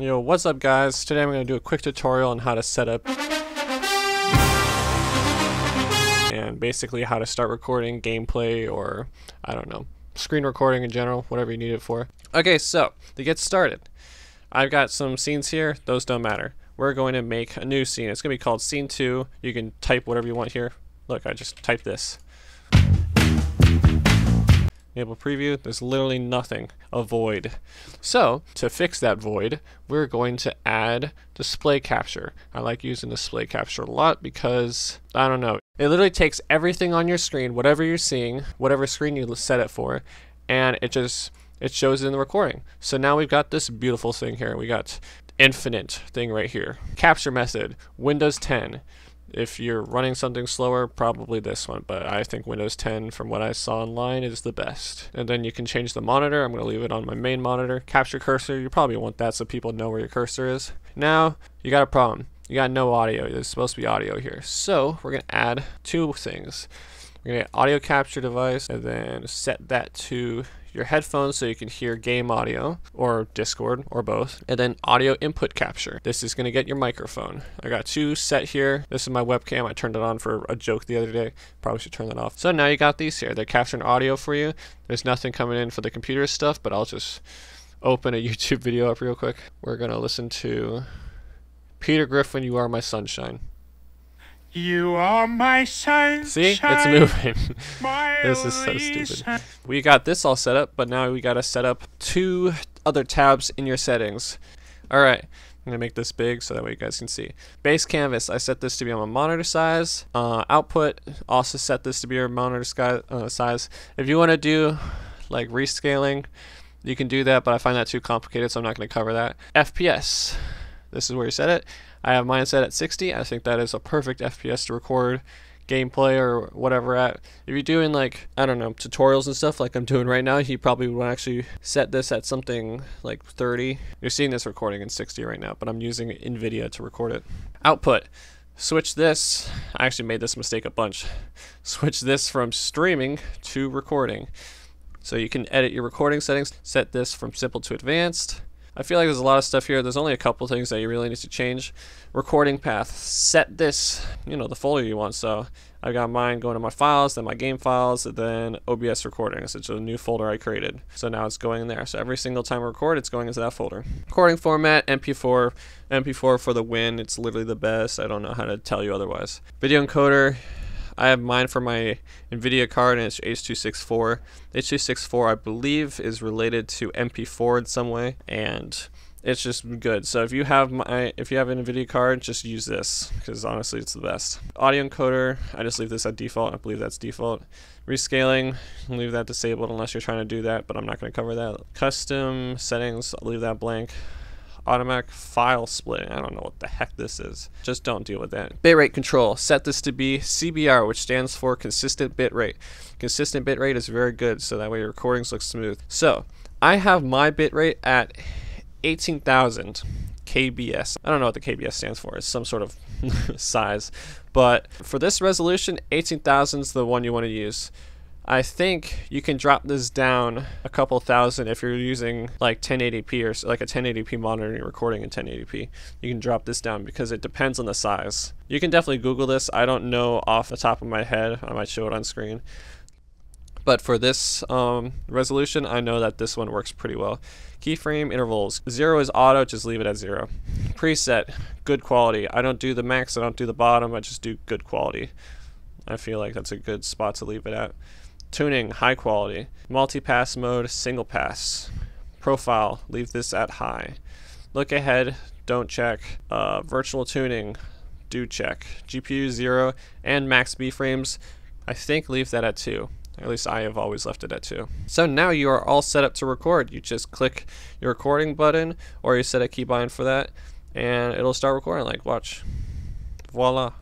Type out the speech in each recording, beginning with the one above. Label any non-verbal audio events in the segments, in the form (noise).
Yo, what's up guys? Today I'm going to do a quick tutorial on how to set up and basically how to start recording gameplay or I don't know, screen recording in general, whatever you need it for. Okay, so to get started, I've got some scenes here, those don't matter. We're going to make a new scene. It's going to be called scene 2. You can type whatever you want here. Look, I just typed this. Enable preview, there's literally nothing, a void. So, to fix that void, we're going to add display capture. I like using display capture a lot because, I don't know, it literally takes everything on your screen, whatever you're seeing, whatever screen you set it for, and it just, it shows it in the recording. So now we've got this beautiful thing here. We got infinite thing right here. Capture method, Windows 10. If you're running something slower, probably this one, but I think Windows 10 from what I saw online is the best. And then you can change the monitor. I'm going to leave it on my main monitor. Capture cursor, you probably want that so people know where your cursor is. Now, you got a problem. You got no audio. There's supposed to be audio here. So, we're going to add two things. We're going to get audio capture device and then set that to your headphones so you can hear game audio or Discord or both, and then audio input capture. This is going to get your microphone. I got two set here. This is my webcam. I turned it on for a joke the other day. Probably should turn that off. So now you got these here. They're capturing audio for you. There's nothing coming in for the computer stuff, but I'll just open a (laughs) YouTube video up real quick. We're going to listen to Peter Griffin, You Are My Sunshine. You are my sunshine. See? It's moving. (laughs) this is so stupid. We got this all set up, but now we got to set up two other tabs in your settings. All right. I'm going to make this big so that way you guys can see. Base canvas, I set this to be on my monitor size. Uh, output, also set this to be your monitor sky, uh, size. If you want to do like rescaling, you can do that, but I find that too complicated, so I'm not going to cover that. FPS, this is where you set it. I have mine set at 60. I think that is a perfect FPS to record gameplay or whatever at. If you're doing like, I don't know, tutorials and stuff like I'm doing right now, you probably would actually set this at something like 30. You're seeing this recording in 60 right now, but I'm using NVIDIA to record it. Output. Switch this. I actually made this mistake a bunch. Switch this from streaming to recording. So you can edit your recording settings, set this from simple to advanced. I feel like there's a lot of stuff here. There's only a couple things that you really need to change. Recording path. Set this, you know, the folder you want. So I've got mine going to my files, then my game files, then OBS recordings. It's a new folder I created. So now it's going in there. So every single time I record, it's going into that folder. Recording format, MP4. MP4 for the win. It's literally the best. I don't know how to tell you otherwise. Video encoder. I have mine for my NVIDIA card and it's H two six four H two six four. I believe is related to MP4 in some way and it's just good. So if you have my if you have an NVIDIA card, just use this because honestly it's the best. Audio encoder, I just leave this at default. I believe that's default. Rescaling, leave that disabled unless you're trying to do that, but I'm not going to cover that. Custom settings, I'll leave that blank automatic file split. I don't know what the heck this is. Just don't deal with that. Bitrate control. Set this to be CBR, which stands for consistent bitrate. Consistent bitrate is very good, so that way your recordings look smooth. So I have my bitrate at 18,000 KBS. I don't know what the KBS stands for. It's some sort of (laughs) size. But for this resolution, 18,000 is the one you want to use. I think you can drop this down a couple thousand if you're using like 1080p or like a 1080p monitor and you're recording in 1080p. You can drop this down because it depends on the size. You can definitely Google this. I don't know off the top of my head. I might show it on screen. But for this um, resolution, I know that this one works pretty well. Keyframe intervals. Zero is auto, just leave it at zero. Preset, good quality. I don't do the max, I don't do the bottom, I just do good quality. I feel like that's a good spot to leave it at. Tuning, high quality. Multi-pass mode, single pass. Profile, leave this at high. Look ahead, don't check. Uh, virtual tuning, do check. GPU zero and max B frames, I think leave that at two. At least I have always left it at two. So now you are all set up to record. You just click your recording button or you set a keybind for that and it'll start recording like watch. Voila.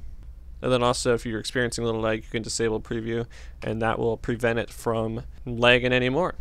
And then also if you're experiencing a little lag, you can disable preview and that will prevent it from lagging anymore.